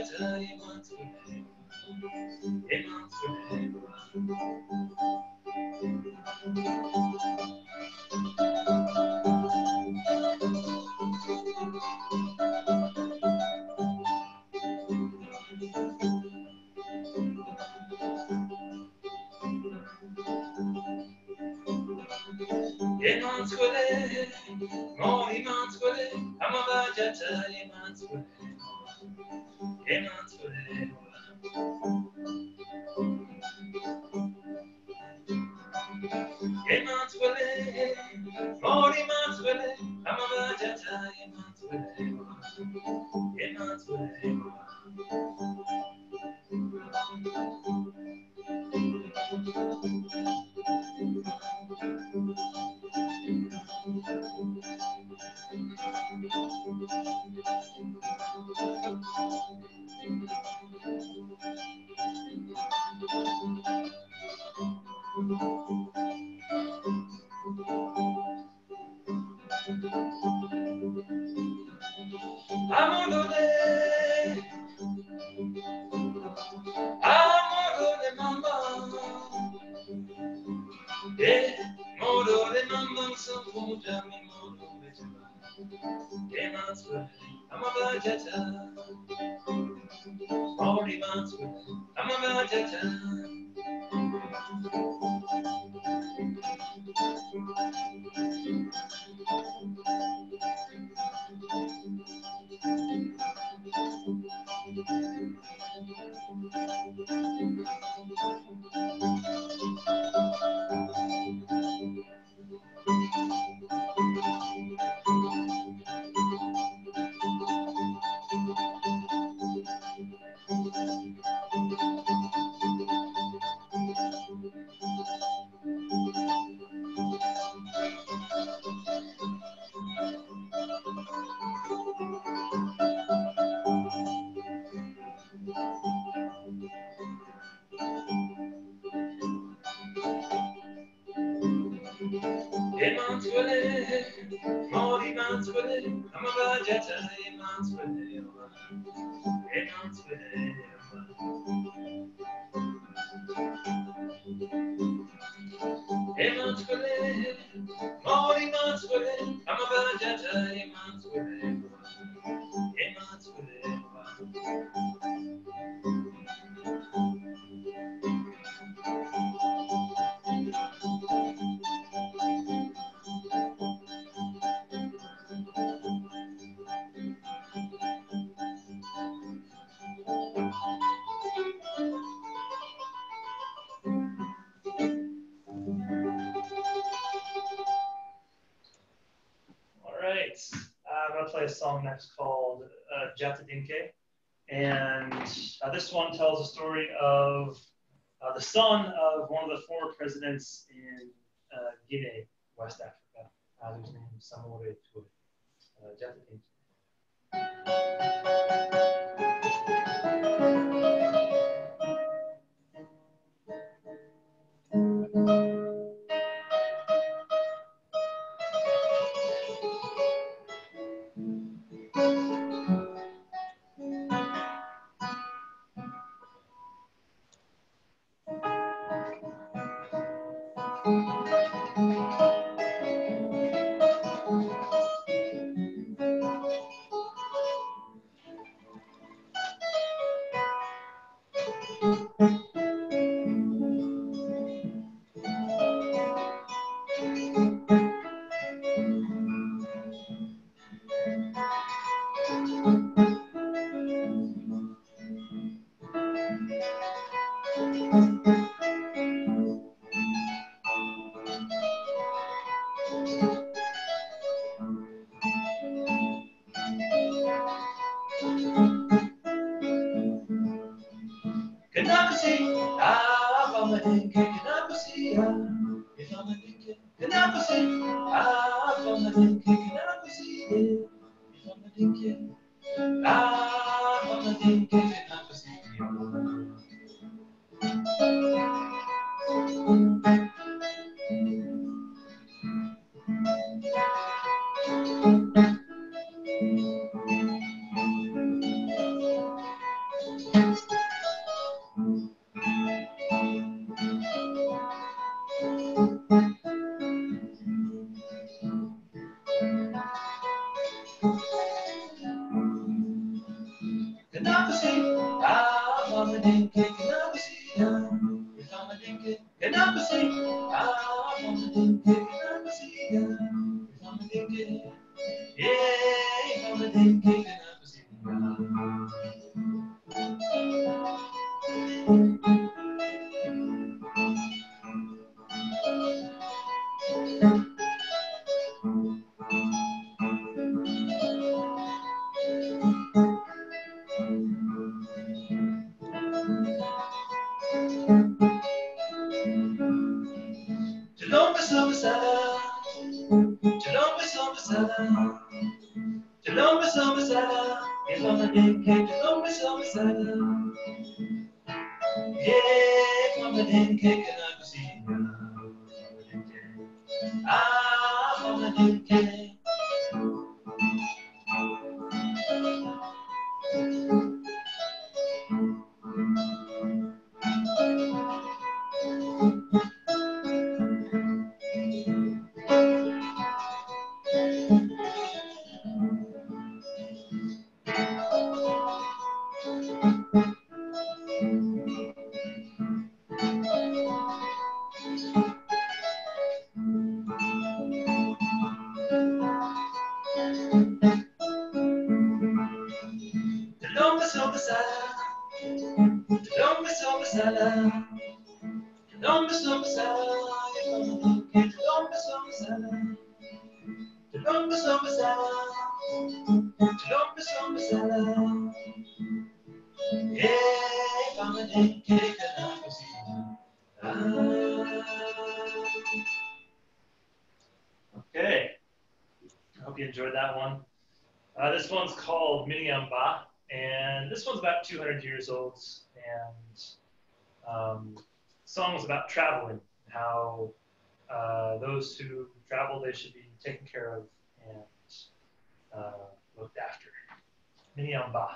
Emanswale. Emanswale, Mori Manswale, Amabajata, Emanswale, Emanswale. Emanswale, amabajata, mori manswale, amabajata. Emanswale, play a song next called uh, Jata Dinke. And uh, this one tells the story of uh, the son of one of the four presidents Ah, Uh, this one's called Minyamba, and this one's about 200 years old. And um, song was about traveling, how uh, those who travel they should be taken care of and uh, looked after. Minyamba,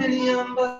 million, but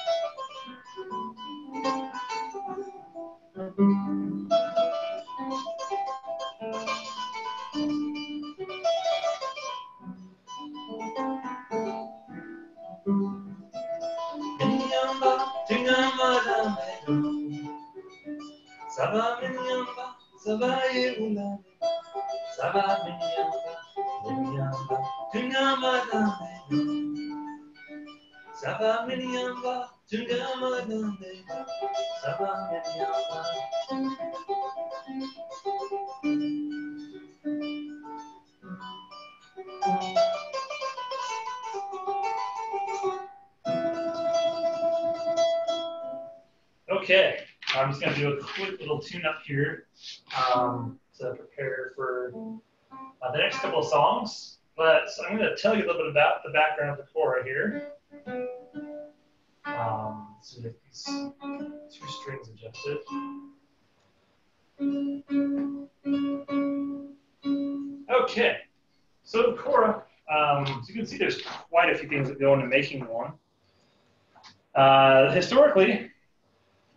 Minyamba, Saba Yulame. Saba Minyamba, Minyamba, Tungama I'm just going to do a quick little tune up here um, to prepare for uh, the next couple of songs. But so I'm going to tell you a little bit about the background of the kora here. Um, so get these two strings adjusted. Okay, so the kora, um, as you can see, there's quite a few things that go into making one. Uh, historically,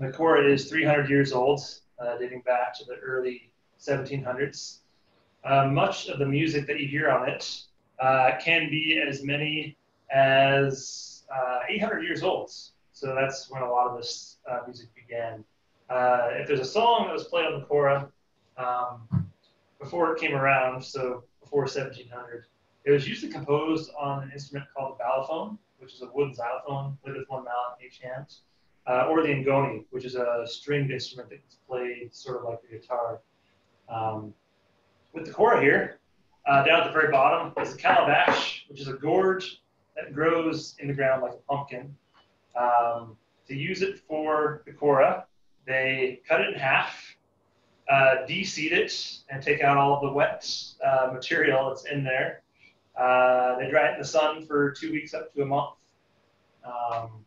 the kora is 300 years old, uh, dating back to the early 1700s. Uh, much of the music that you hear on it uh, can be as many as uh, 800 years old. So that's when a lot of this uh, music began. Uh, if there's a song that was played on the kora um, before it came around, so before 1700, it was usually composed on an instrument called the balafon, which is a wooden xylophone played with one mallet in each hand uh, or the ngoni, which is a stringed instrument that's played sort of like the guitar. Um, with the kora here, uh, down at the very bottom is a calabash, which is a gourd that grows in the ground like a pumpkin. Um, to use it for the kora, they cut it in half, uh, de-seed it, and take out all of the wet uh, material that's in there. Uh, they dry it in the sun for two weeks up to a month. Um,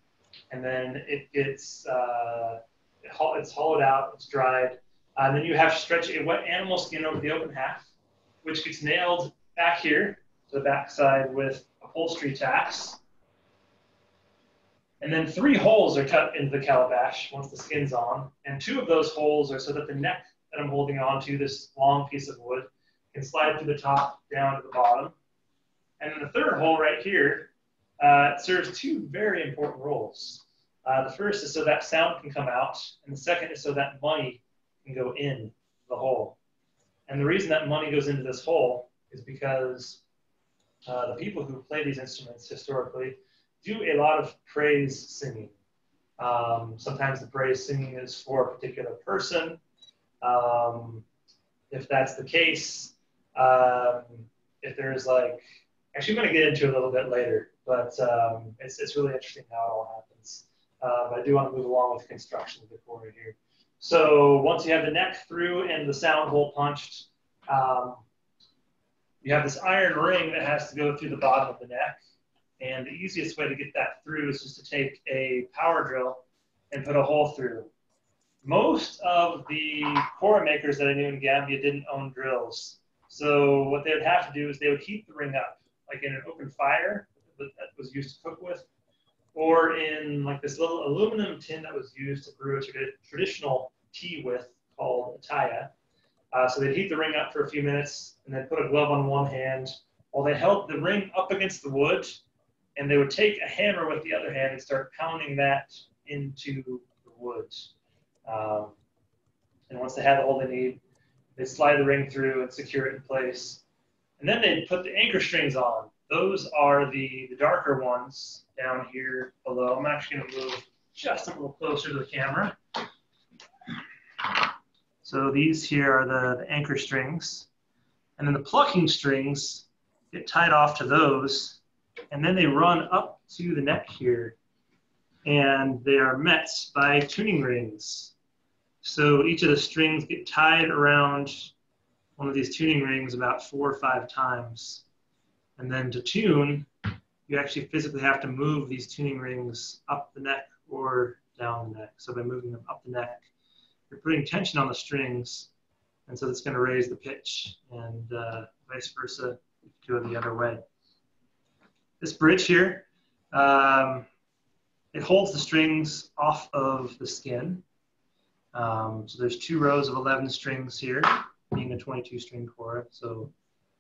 and then it gets uh, it's hollowed out, it's dried, and then you have stretch a wet animal skin over the open half, which gets nailed back here to the back side with upholstery tacks. And then three holes are cut into the calabash once the skin's on, and two of those holes are so that the neck that I'm holding on to, this long piece of wood, can slide through the top down to the bottom. And then the third hole right here uh, serves two very important roles. Uh, the first is so that sound can come out, and the second is so that money can go in the hole. And the reason that money goes into this hole is because uh, the people who play these instruments historically do a lot of praise singing. Um, sometimes the praise singing is for a particular person. Um, if that's the case, um, if there's like, actually, I'm going to get into a little bit later, but um, it's, it's really interesting how it all happens. Uh, but I do want to move along with construction of the kora here. So once you have the neck through and the sound hole punched, um, you have this iron ring that has to go through the bottom of the neck. And the easiest way to get that through is just to take a power drill and put a hole through. Most of the kora makers that I knew in Gambia didn't own drills. So what they would have to do is they would heat the ring up, like in an open fire that was used to cook with, or in like this little aluminum tin that was used to brew a trad- traditional tea with called ataya. Uh, so they'd heat the ring up for a few minutes and then put a glove on one hand while they held the ring up against the wood and they would take a hammer with the other hand and start pounding that into the wood. Um, and once they had the hole they need, they'd slide the ring through and secure it in place. And then they'd put the anchor strings on. Those are the, the darker ones down here below. I'm actually going to move just a little closer to the camera. So these here are the, the anchor strings. And then the plucking strings get tied off to those. And then they run up to the neck here. And they are met by tuning rings. So each of the strings get tied around one of these tuning rings about four or five times. And then to tune, you actually physically have to move these tuning rings up the neck or down the neck. So by moving them up the neck, you're putting tension on the strings, and so it's going to raise the pitch, and uh, vice versa, if you go the other way. This bridge here, um, it holds the strings off of the skin. Um, so there's two rows of 11 strings here, being a 22 string kora. So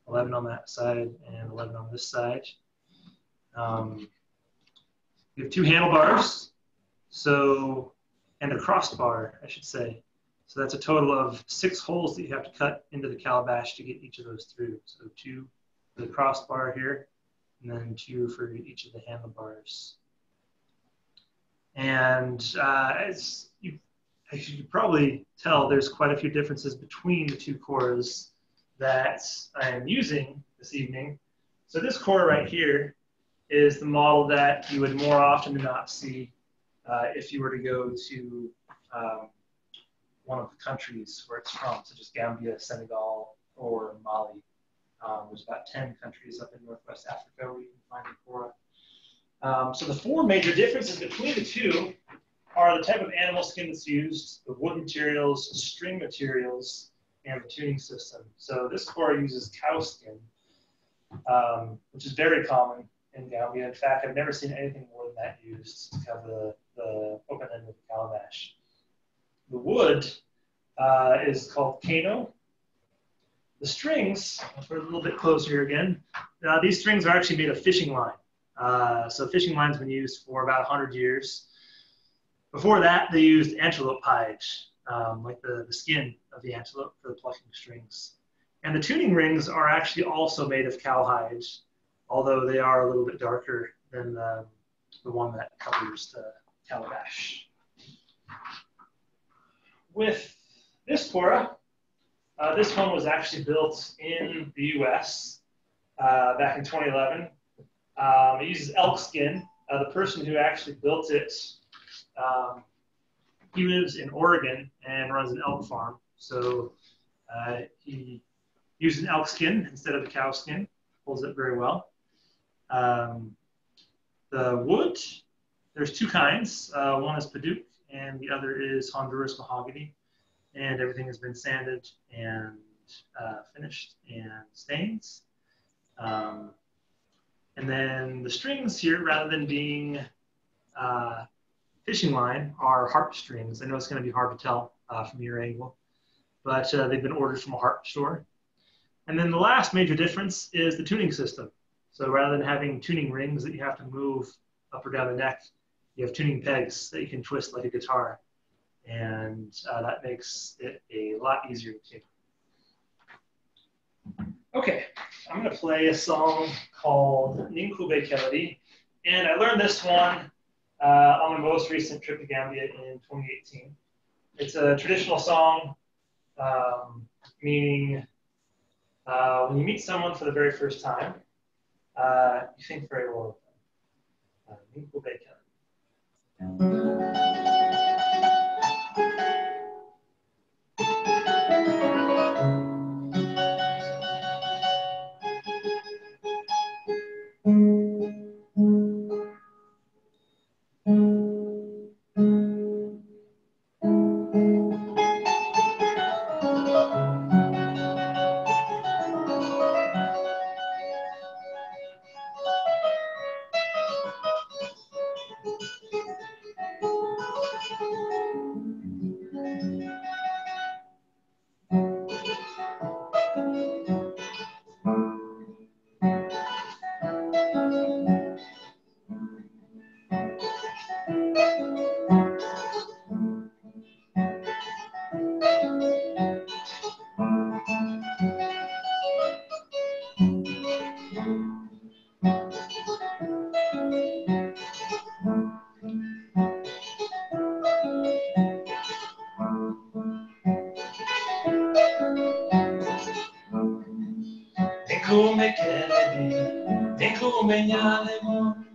11 on that side and 11 on this side. Um, we have two handlebars. So and a crossbar, I should say. So that's a total of six holes that you have to cut into the calabash to get each of those through. So two for the crossbar here, and then two for each of the handlebars. And uh, as you, as you probably tell, there's quite a few differences between the two cores that I am using this evening. So this core right here is the model that you would more often than not see uh, if you were to go to um, one of the countries where it's from, such as Gambia, Senegal, or Mali. Um, there's about 10 countries up in Northwest Africa where you can find Kora. Um, so the four major differences between the two are the type of animal skin that's used, the wood materials, string materials, and the tuning system. So this core uses cow skin, um, which is very common in Gambia. In fact, I've never seen anything more than that used to cover the, the open end of the calabash. The wood uh, is called kano. The strings, it a little bit closer here again. Uh, these strings are actually made of fishing line. Uh, so fishing line's been used for about 100 years. Before that, they used antelope hide, um, like the, the skin of the antelope for the plucking strings. And the tuning rings are actually also made of cowhide, although they are a little bit darker than the, the one that covers the calabash. With this Kora, uh, this one was actually built in the US uh, back in 2011. Um, it uses elk skin. Uh, the person who actually built it, um, he lives in Oregon and runs an elk farm. So uh, he uses an elk skin instead of the cow skin, holds it very well. Um, the wood, there's two kinds. Uh, one is Padauk and the other is Honduras mahogany. And everything has been sanded and uh, finished and stains. Um, and then the strings here, rather than being uh, fishing line, are harp strings. I know it's going to be hard to tell uh, from your angle, but uh, they've been ordered from a harp store. And then the last major difference is the tuning system. So rather than having tuning rings that you have to move up or down the neck, you have tuning pegs that you can twist like a guitar. And uh, that makes it a lot easier to tune. Okay, I'm gonna play a song called Ninkube Keladi. And I learned this one uh, on my most recent trip to Gambia in 2018. It's a traditional song, um, meaning uh, when you meet someone for the very first time, uh, you think very well of them. Uh, come keledi, e come nyalemo.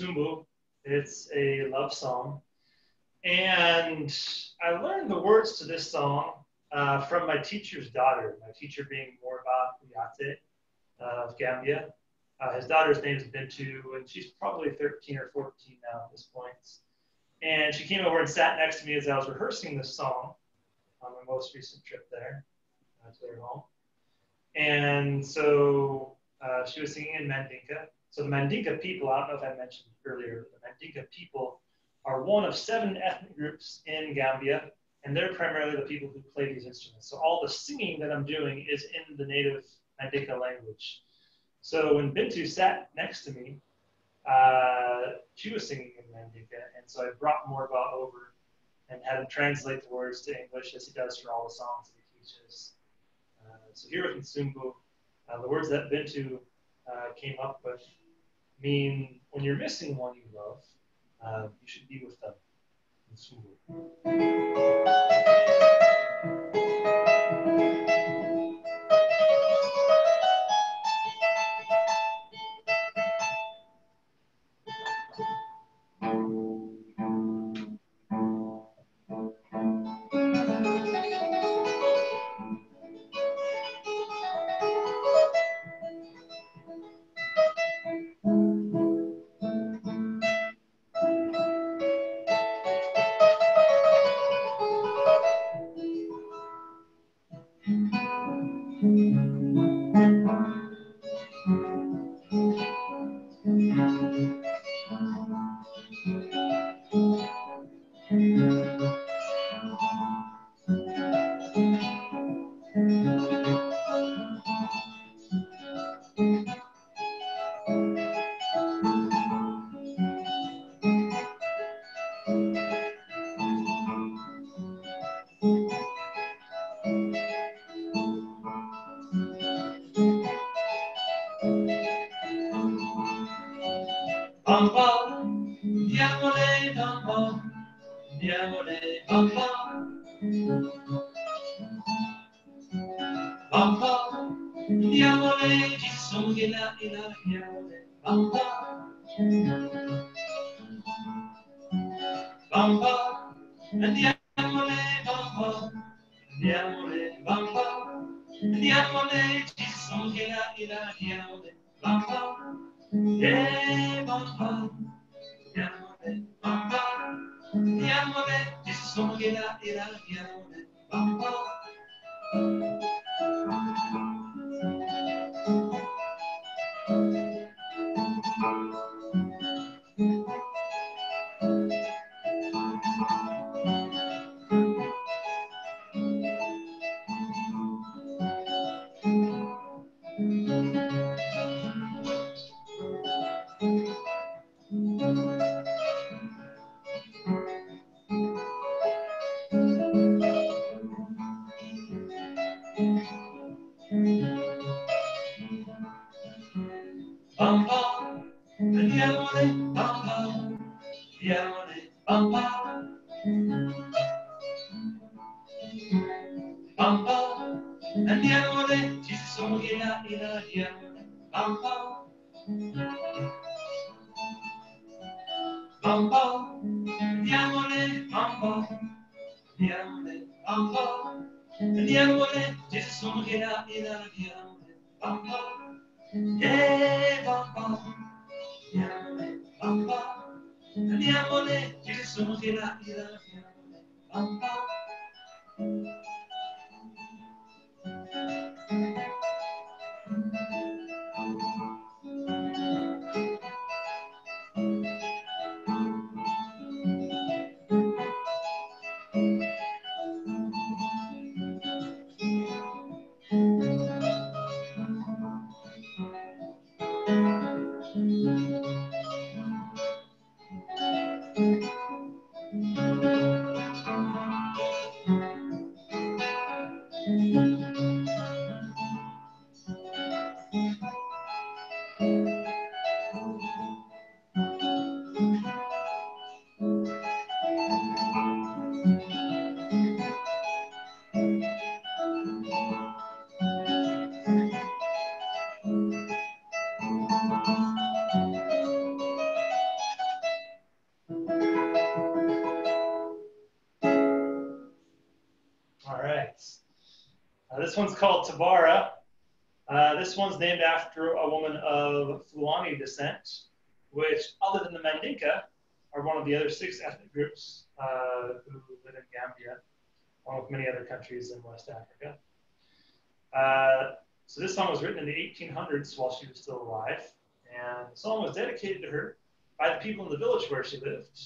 Nsumbu. It's a love song. And I learned the words to this song uh, from my teacher's daughter, my teacher being Morba Kuyate uh, of Gambia. Uh, his daughter's name is Bintu, and she's probably 13 or 14 now at this point. And she came over and sat next to me as I was rehearsing this song on my most recent trip there uh, to their home. And so uh, she was singing in Mandinka. So the Mandinka people, I don't know if I mentioned earlier, but the Mandinka people are one of seven ethnic groups in Gambia, and they're primarily the people who play these instruments. So all the singing that I'm doing is in the native Mandinka language. So when Bintu sat next to me, uh, she was singing in Mandinka, and so I brought Morba over and had him translate the words to English as he does for all the songs that he teaches. Uh, so here with Nsumbu, uh, the words that Bintu uh, came up with mean when you're missing one you love, uh, you should be with them. pam pam, diamole pam pam, diamole pam pam, diamole, Jesús sonreirá y dará vida. Groups uh, who live in Gambia, along with many other countries in West Africa. Uh, so this song was written in the 1800s while she was still alive, and the song was dedicated to her by the people in the village where she lived.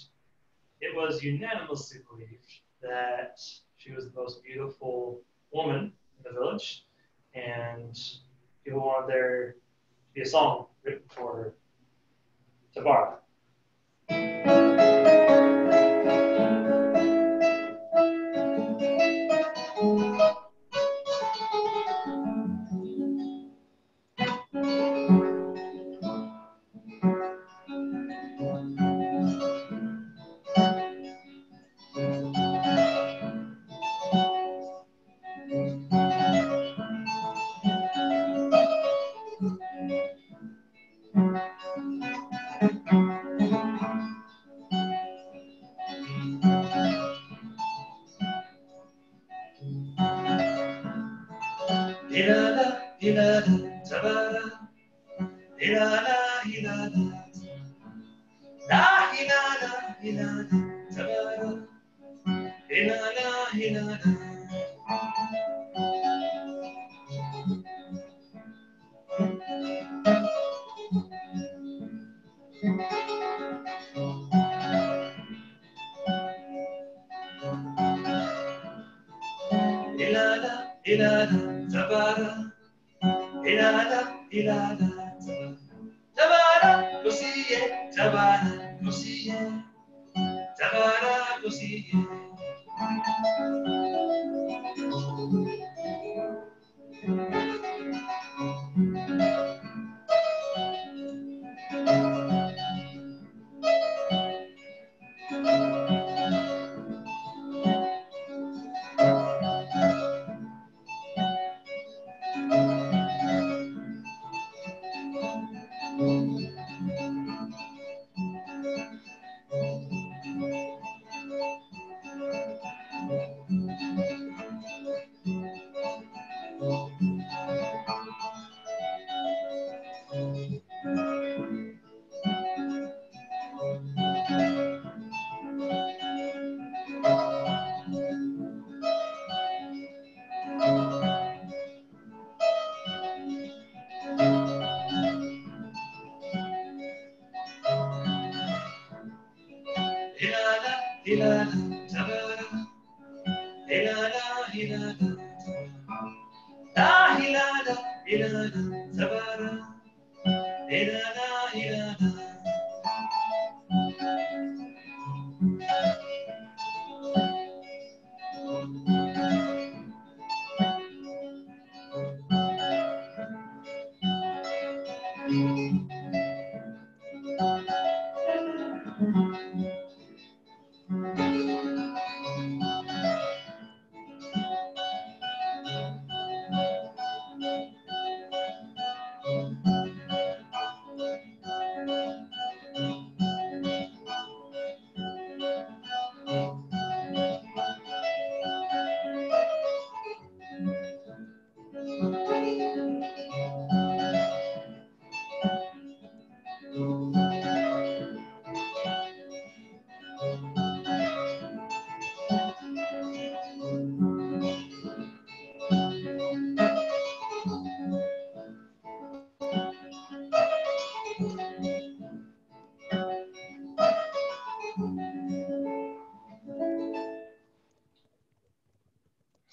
It was unanimously believed that she was the most beautiful woman in the village, and people wanted there to be a song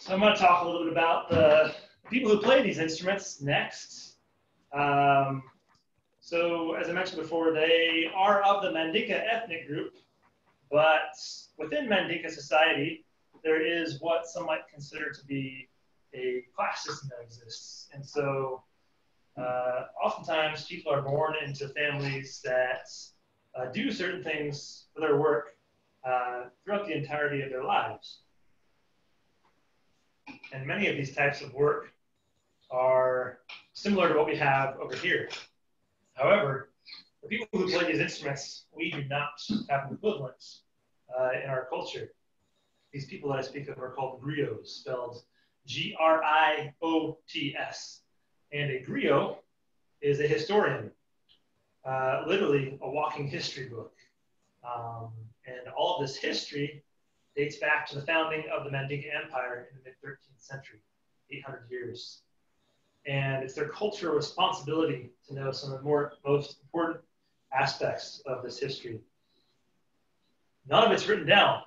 So I'm going to talk a little bit about the people who play these instruments next. Um, so as I mentioned before, they are of the Mandinka ethnic group, but within Mandinka society, there is what some might consider to be a class system that exists. And so uh, oftentimes people are born into families that uh, do certain things for their work uh, throughout the entirety of their lives. And many of these types of work are similar to what we have over here. However, the people who play these instruments, we do not have an equivalent uh, in our culture. These people that I speak of are called griots, spelled G R I O T S. And a griot is a historian, uh, literally a walking history book. Um, and all of this history dates back to the founding of the Mandinka Empire in the mid 13th century, 800 years. And it's their cultural responsibility to know some of the more, most important aspects of this history. None of it's written down,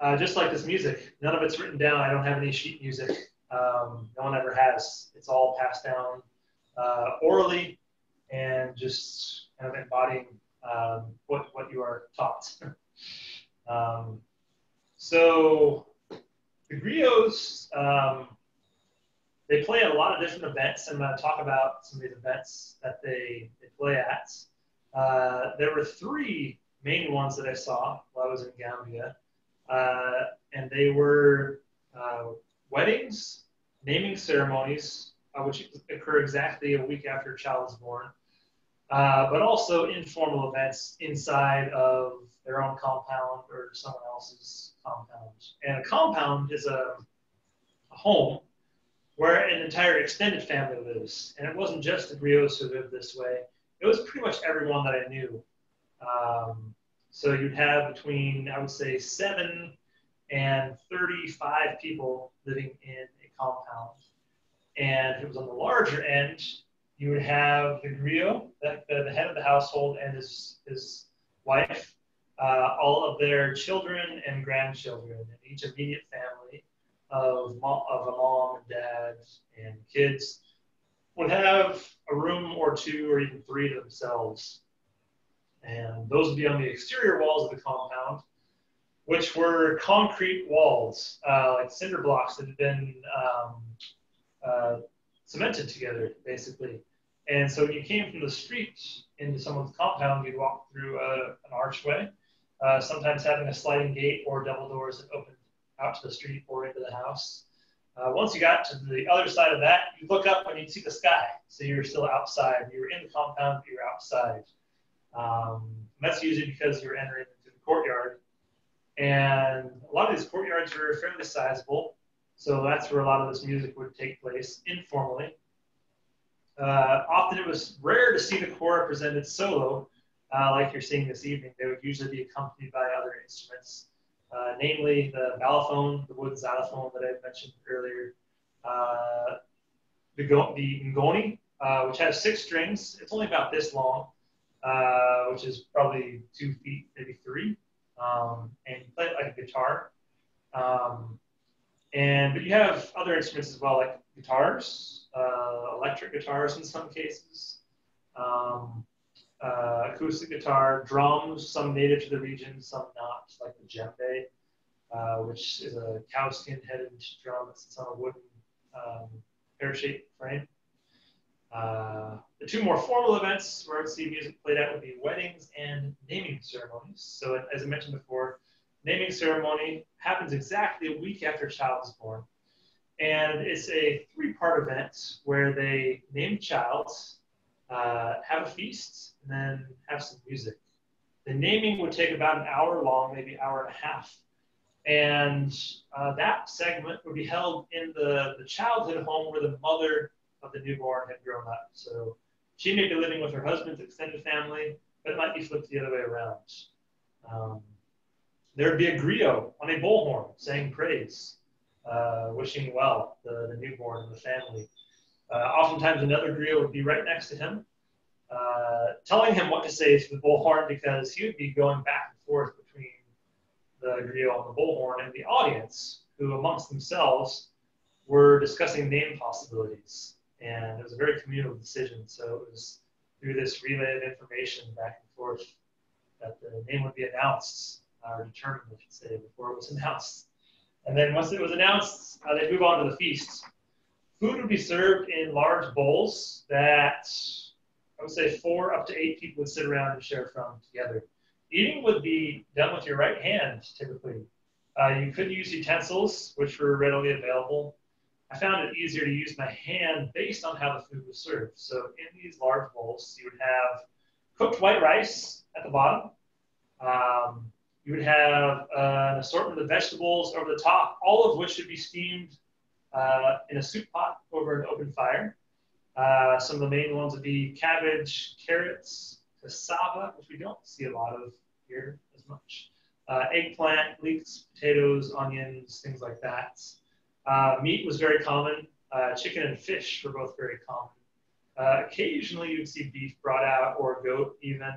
uh, just like this music. None of it's written down. I don't have any sheet music. Um, no one ever has. It's all passed down uh, orally and just kind of embodying um, what, what you are taught. um, so the griots, um, they play a lot of different events. I'm going to talk about some of these events that they, they play at. Uh, there were three main ones that I saw while I was in Gambia, uh, and they were uh, weddings, naming ceremonies, uh, which occur exactly a week after a child is born, uh, but also informal events inside of their own compound or someone else's compound. And a compound is a, a home where an entire extended family lives. And it wasn't just the griots who lived this way, it was pretty much everyone that I knew. Um, so you'd have between, I would say, seven and 35 people living in a compound. And it was on the larger end, you would have the griot, the, the head of the household, and his, his wife, uh, all of their children and grandchildren, and each immediate family of, of a mom and dad and kids would have a room or two or even three to themselves. And those would be on the exterior walls of the compound, which were concrete walls, uh, like cinder blocks that had been um, uh, cemented together, basically. And so when you came from the street into someone's compound, you'd walk through a, an archway, uh, sometimes having a sliding gate or double doors that opened out to the street or into the house. Uh, once you got to the other side of that, you look up and you'd see the sky. So you're still outside. You were in the compound, but you're outside. Um, that's usually because you're entering into the courtyard. And a lot of these courtyards are fairly sizable. So that's where a lot of this music would take place informally. Uh, often it was rare to see the kora presented solo, uh, like you're seeing this evening. They would usually be accompanied by other instruments, uh, namely the balafon, the wood xylophone that I mentioned earlier, uh, the, the ngoni, uh, which has six strings. It's only about this long, uh, which is probably two feet, maybe three. um, and you play it like a guitar. Um, and but you have other instruments as well, like guitars, uh, electric guitars in some cases, um, uh, acoustic guitar, drums, some native to the region, some not, like the djembe, uh, which is a cow skin headed drum that sits on a wooden um, pear-shaped frame. Uh, the two more formal events where I would see music played out would be weddings and naming ceremonies. So, as I mentioned before, naming ceremony happens exactly a week after a child is born. And it's a three part event where they name the child, uh, have a feast, and then have some music. The naming would take about an hour long, maybe hour and a half. And uh, that segment would be held in the, the childhood home where the mother of the newborn had grown up. So she may be living with her husband's extended family, but it might be flipped the other way around. Um, there would be a griot on a bullhorn saying praise, uh, wishing well the, the newborn and the family. Uh, oftentimes, another griot would be right next to him, uh, telling him what to say to the bullhorn because he would be going back and forth between the griot and the bullhorn and the audience, who amongst themselves were discussing name possibilities and it was a very communal decision. So it was through this relay of information back and forth that the name would be announced or determined, I should say, before it was announced. And then once it was announced, uh, they move on to the feast. Food would be served in large bowls that I would say four up to eight people would sit around and share from together. Eating would be done with your right hand typically. Uh, you could use utensils, which were readily available. I found it easier to use my hand based on how the food was served. So in these large bowls, you would have cooked white rice at the bottom. Um, you would have uh, an assortment of vegetables over the top, all of which should be steamed uh, in a soup pot over an open fire. Uh, some of the main ones would be cabbage, carrots, cassava, which we don't see a lot of here as much, uh, eggplant, leeks, potatoes, onions, things like that. Uh, meat was very common. Uh, chicken and fish were both very common. Occasionally, you'd see beef brought out or goat even,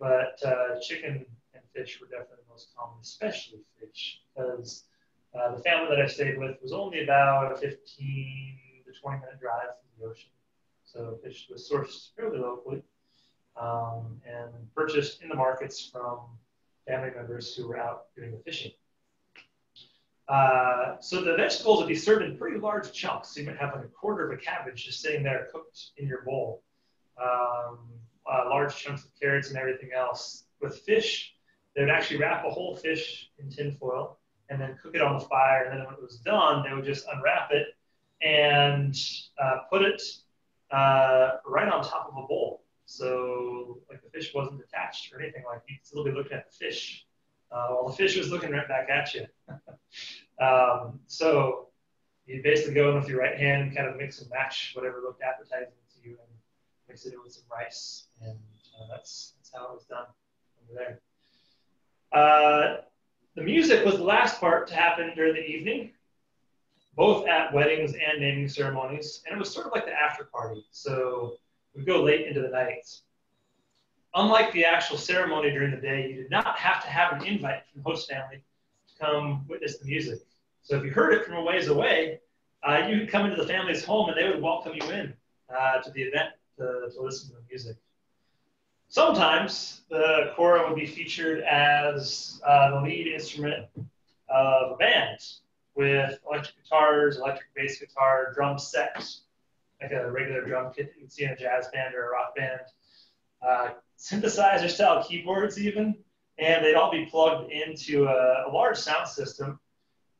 but chicken and fish were definitely most common, especially fish, because uh, the family that I stayed with was only about a 15 to 20 minute drive from the ocean. So fish was sourced fairly locally um, and purchased in the markets from family members who were out doing the fishing. Uh, so the vegetables would be served in pretty large chunks. So you might have like a quarter of a cabbage just sitting there cooked in your bowl. Um, uh, large chunks of carrots and everything else. With fish, they would actually wrap a whole fish in tinfoil and then cook it on the fire. And then when it was done, they would just unwrap it and uh, put it uh, right on top of a bowl. So like the fish wasn't attached or anything like you'd still be looking at the fish uh, while the fish was looking right back at you. um, so you basically go in with your right hand and kind of mix and match whatever looked appetizing to you and mix it in with some rice. And uh, that's, that's how it was done over there. Uh, the music was the last part to happen during the evening, both at weddings and naming ceremonies. And it was sort of like the after party. So we'd go late into the night. Unlike the actual ceremony during the day, you did not have to have an invite from the host family to come witness the music. So if you heard it from a ways away, uh, you could come into the family's home and they would welcome you in uh, to the event to, to, listen to the music. Sometimes the kora would be featured as uh, the lead instrument of a band with electric guitars, electric bass guitar, drum set, like a regular drum kit that you'd see in a jazz band or a rock band. Uh, synthesizer style keyboards even, and they'd all be plugged into a, a large sound system,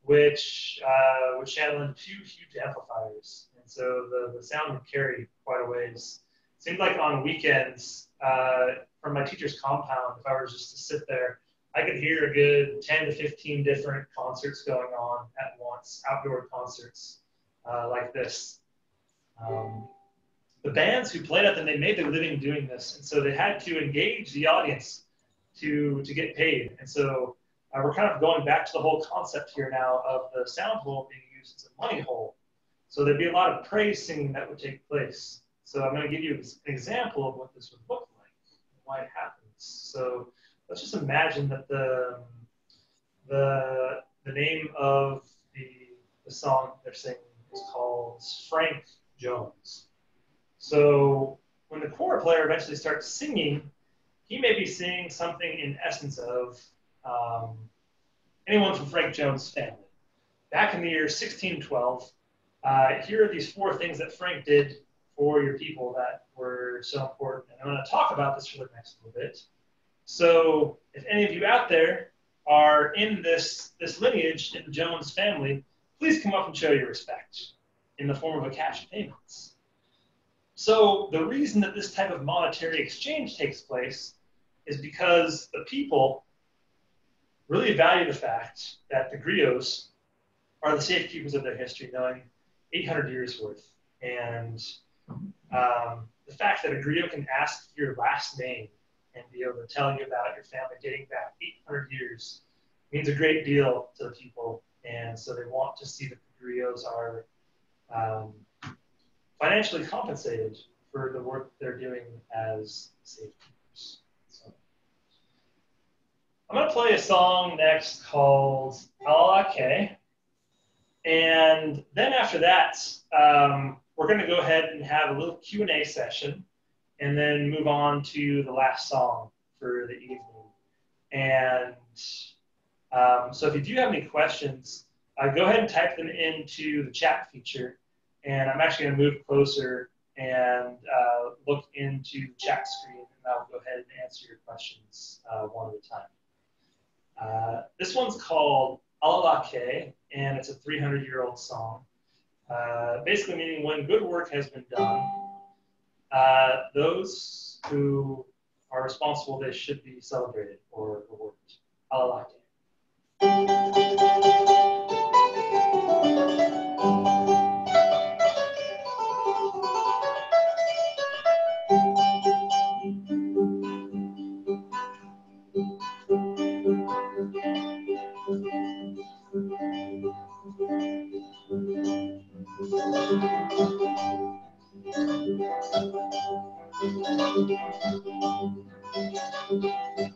which uh, would channel in two huge amplifiers. And so the, the sound would carry quite a ways. Seemed like on weekends uh, from my teacher's compound, if I was just to sit there, I could hear a good 10 to 15 different concerts going on at once, outdoor concerts uh, like this. Um, the bands who played at them, they made their living doing this. And so they had to engage the audience to, to get paid. And so uh, we're kind of going back to the whole concept here now of the sound hole being used as a money hole. So there'd be a lot of praise singing that would take place. So I'm going to give you an example of what this would look like and why it happens. So let's just imagine that the, the the name of the the song they're singing is called Frank Jones. So when the kora player eventually starts singing, he may be singing something in essence of um, anyone from Frank Jones' family. Back in the year 1612, uh, here are these four things that Frank did for your people that were so important. And I'm going to talk about this for the next little bit. So if any of you out there are in this, this lineage in the Jones family, please come up and show your respect in the form of a cash payment. So the reason that this type of monetary exchange takes place is because the people really value the fact that the griots are the safekeepers of their history, knowing 800 years worth. And um, the fact that a griot can ask your last name and be able to tell you about your family dating back 800 years means a great deal to the people. And so they want to see that the griots are um, financially compensated for the work they're doing as safekeepers. So, I'm going to play a song next called Alalake. And then after that, um, we're going to go ahead and have a little Q&A session and then move on to the last song for the evening. And um, so if you do have any questions, uh, go ahead and type them into the chat feature. And I'm actually going to move closer and uh, look into the chat screen, and I'll go ahead and answer your questions uh, one at a time. Uh, this one's called Alalake, and it's a 300 year old song. Uh, basically, meaning when good work has been done, uh, those who are responsible, they should be celebrated or rewarded. Alalake. Thank you.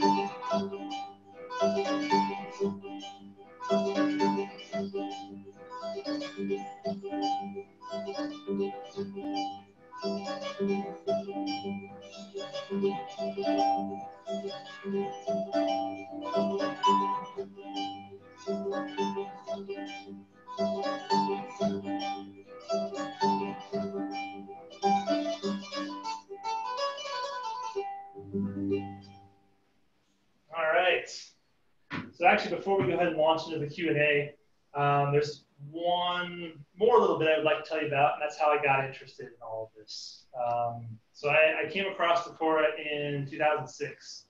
launch into the Q&A, um, there's one more little bit I would like to tell you about, and that's how I got interested in all of this. Um, so I, I, came across the Kora in 2006,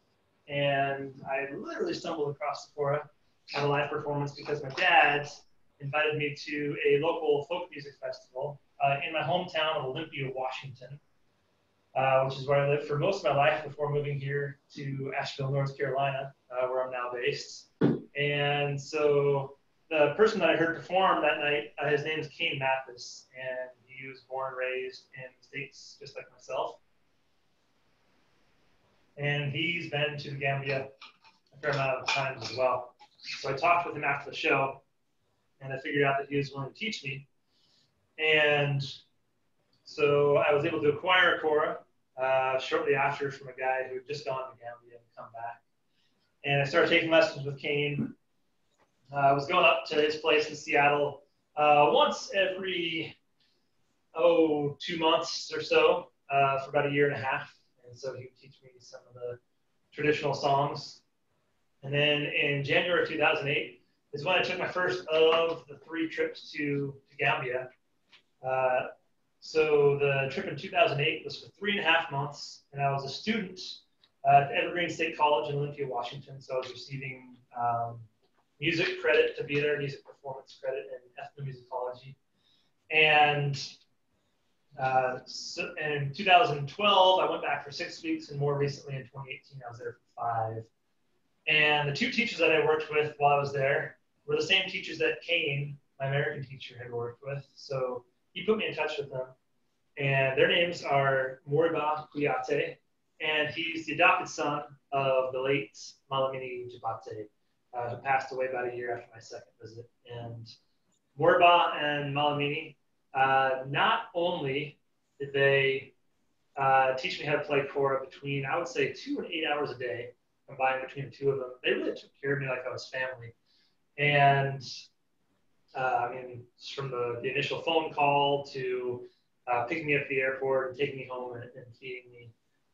and I literally stumbled across Kora at a live performance because my dad invited me to a local folk music festival uh, in my hometown of Olympia, Washington, uh, which is where I lived for most of my life before moving here to Asheville, North Carolina, uh, where I'm now based. And so the person that I heard perform that night, uh, his name is Kane Mathis, and he was born and raised in the States just like myself. And he's been to the Gambia a fair amount of times as well. So I talked with him after the show, and I figured out that he was willing to teach me. And so I was able to acquire a kora uh, shortly after from a guy who had just gone to Gambia and come back. And I started taking lessons with Kane. Uh, I was going up to his place in Seattle uh, once every, oh, two months or so uh, for about a year and a half. And so he would teach me some of the traditional songs. And then in January 2008 is when I took my first of the three trips to, to Gambia. Uh, so the trip in 2008 was for three and a half months, and I was a student at Evergreen State College in Olympia, Washington. So I was receiving um, music credit to be there, music performance credit, and ethnomusicology. And uh, so, in 2012, I went back for six weeks, and more recently in 2018, I was there for five. And the two teachers that I worked with while I was there were the same teachers that Kane, my American teacher, had worked with. So he put me in touch with them. And their names are Moriba Kuyate, and he's the adopted son of the late Malamini Jobarteh, uh, who passed away about a year after my second visit. And Moriba and Malamini, uh, not only did they uh, teach me how to play kora between, I would say, two and eight hours a day, combined between the two of them, they really took care of me like I was family. And uh, I mean, from the, the, initial phone call to uh, picking me up at the airport and taking me home and, and feeding me,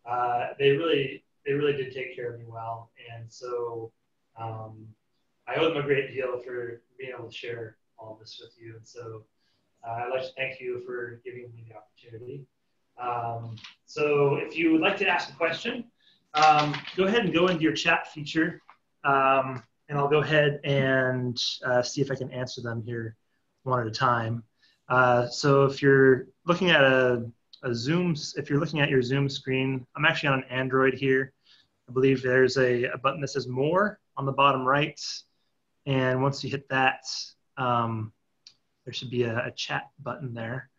uh, they really they really did take care of me well. And so um, I owe them a great deal for being able to share all this with you. And so uh, I'd like to thank you for giving me the opportunity. Um, so if you would like to ask a question, um, go ahead and go into your chat feature. Um, and I'll go ahead and uh, see if I can answer them here one at a time. Uh, so if you're looking at a, a Zoom, if you're looking at your Zoom screen, I'm actually on an Android here. I believe there's a, a button that says More on the bottom right. And once you hit that, um, there should be a, a, chat button there.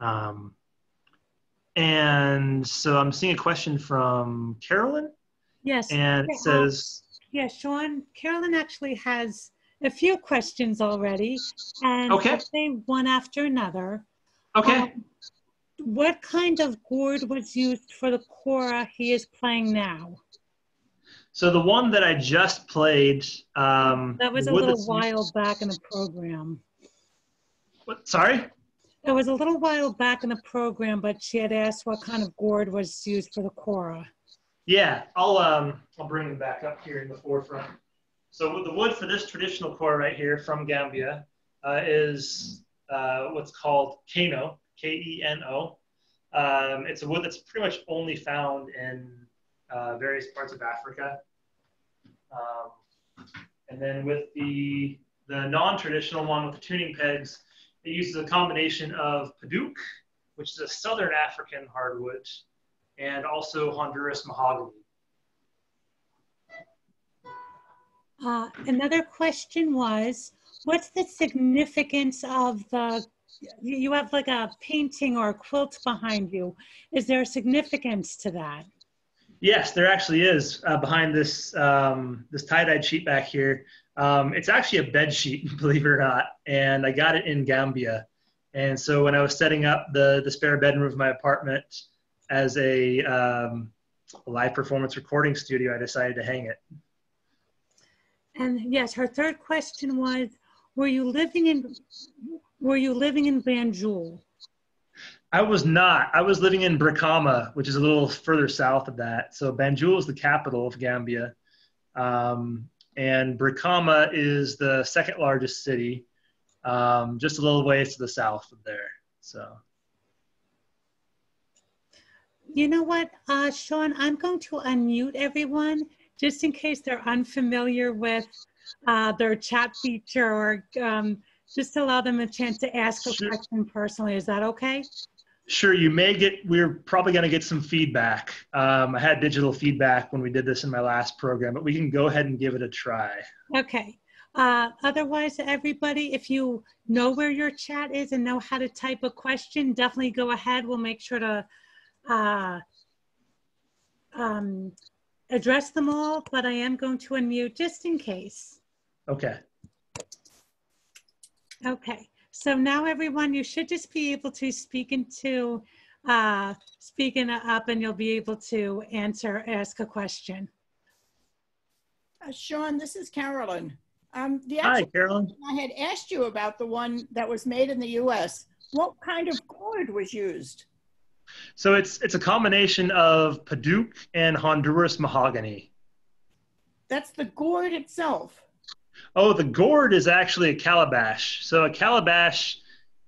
Um, and so I'm seeing a question from Carolyn. Yes. And it says, yeah, Sean, Carolyn actually has a few questions already, and okay. I'll one after another. Okay. Um, what kind of gourd was used for the kora he is playing now? So the one that I just played. Um, that was a little while back in the program. What? Sorry. It was a little while back in the program, but she had asked what kind of gourd was used for the kora. Yeah, I'll um I'll bring them back up here in the forefront. So the wood for this traditional kora right here from Gambia uh, is uh, what's called Keno, K-E-N-O. Um, it's a wood that's pretty much only found in uh, various parts of Africa. Um, and then with the the non-traditional one with the tuning pegs, it uses a combination of padauk, which is a southern African hardwood, and also Honduras mahogany. Uh, another question was, what's the significance of the, you have like a painting or a quilt behind you. Is there a significance to that? Yes, there actually is uh, behind this um, this tie-dyed sheet back here. Um, it's actually a bed sheet, believe it or not, and I got it in Gambia. And so when I was setting up the the spare bedroom of my apartment, as a, um, live performance recording studio, I decided to hang it. And yes, her third question was, were you living in, were you living in Banjul? I was not. I was living in Brikama, which is a little further south of that. So Banjul is the capital of Gambia. Um, and Brikama is the second largest city, um, just a little ways to the south of there. So. You know what, uh, Sean, I'm going to unmute everyone just in case they're unfamiliar with uh, their chat feature or um, just allow them a chance to ask a Sure. question personally. Is that okay? Sure, you may get, we're probably going to get some feedback. Um, I had digital feedback when we did this in my last program, but we can go ahead and give it a try. Okay. Uh, otherwise, everybody, if you know where your chat is and know how to type a question, definitely go ahead. We'll make sure to uh, um, address them all, but I am going to unmute just in case. Okay. Okay. So now everyone, you should just be able to speak into, uh, speaking up and you'll be able to answer, ask a question. Uh, Sean, this is Carolyn. Um, the Hi, Carolyn. I had asked you about the one that was made in the U.S. What kind of gourd was used? So it's it's a combination of padauk and Honduras mahogany. That's the gourd itself. Oh, the gourd is actually a calabash. So a calabash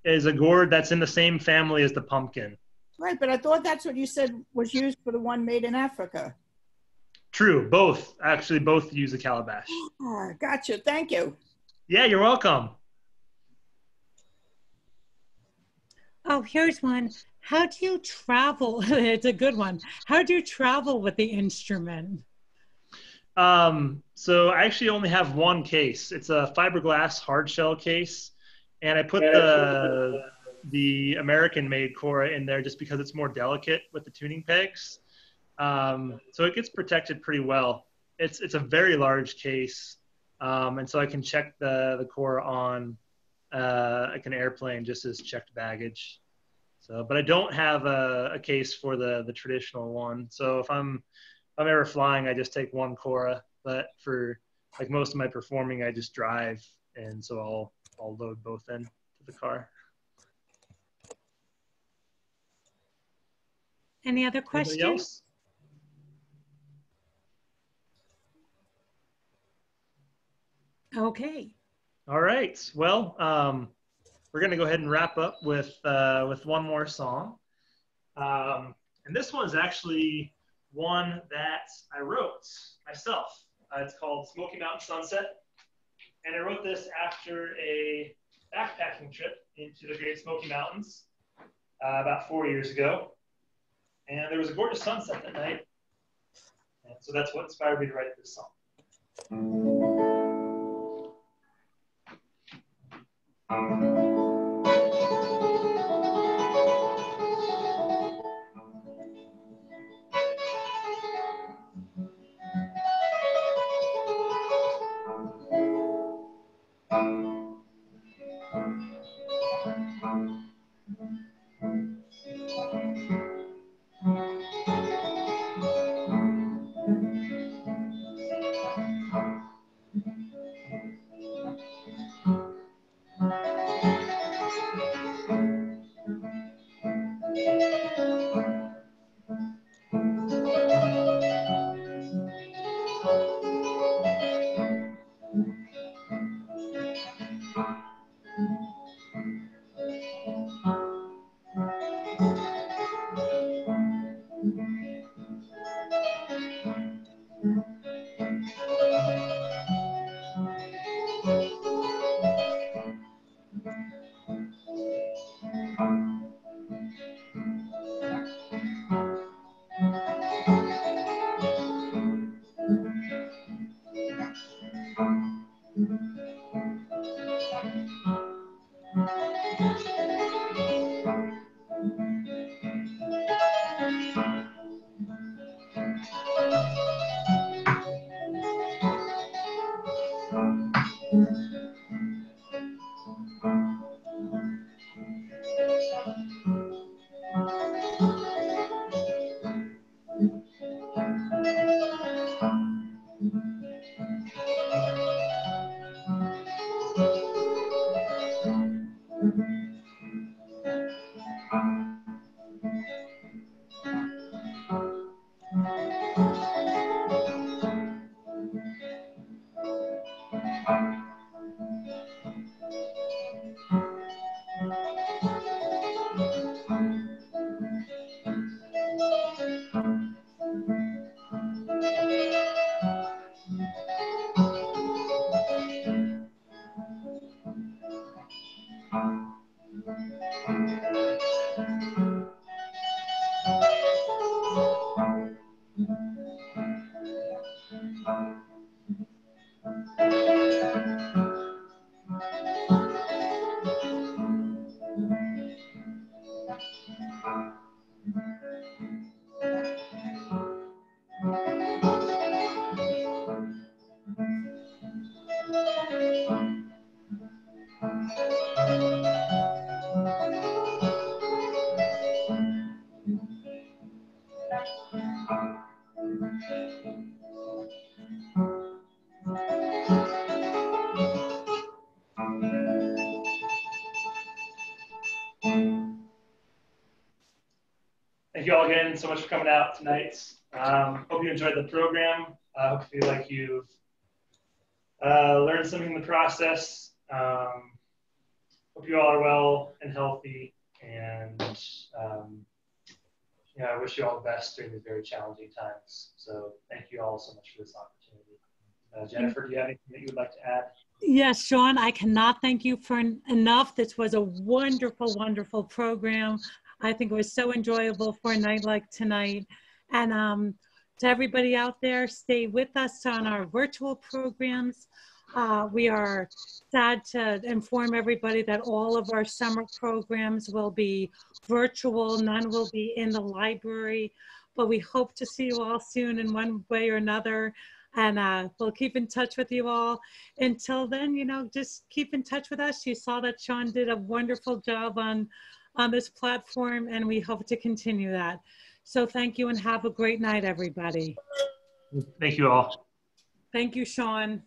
is a gourd that's in the same family as the pumpkin. Right, but I thought that's what you said was used for the one made in Africa. True, both actually both use a calabash. Ah, gotcha. Thank you. Yeah, you're welcome. Oh, here's one. How do you travel? it's a good one. How do you travel with the instrument? Um, so I actually only have one case. It's a fiberglass hard shell case, and I put the the American made kora in there just because it's more delicate with the tuning pegs. Um, so it gets protected pretty well. It's it's a very large case, um, and so I can check the the kora on uh, like an airplane just as checked baggage. So, but I don't have a, a case for the the traditional one. So if I'm I'm ever flying, I just take one kora. But for like most of my performing, I just drive, and so I'll I'll load both in to the car. Any other questions? Okay. All right. Well, um, we're gonna go ahead and wrap up with uh, with one more song, um, and this one is actually one that I wrote myself. Uh, it's called Smoky Mountain Sunset, and I wrote this after a backpacking trip into the Great Smoky Mountains uh, about four years ago, and there was a gorgeous sunset that night, and so that's what inspired me to write this song. So much for coming out tonight. Um, hope you enjoyed the program. I hope you feel like you've uh, learned something in the process. Um, hope you all are well and healthy. And um, yeah, I wish you all the best during these very challenging times. So thank you all so much for this opportunity. Uh, Jennifer, do you have anything that you would like to add? Yes, Sean, I cannot thank you for en- enough. This was a wonderful, wonderful program. I think it was so enjoyable for a night like tonight. And um, to everybody out there, stay with us on our virtual programs. Uh, we are sad to inform everybody that all of our summer programs will be virtual. None will be in the library, but we hope to see you all soon in one way or another. And uh, we'll keep in touch with you all. Until then, you know, just keep in touch with us. You saw that Sean did a wonderful job on, on this platform, and we hope to continue that. So thank you and have a great night, everybody. Thank you all. Thank you, Sean.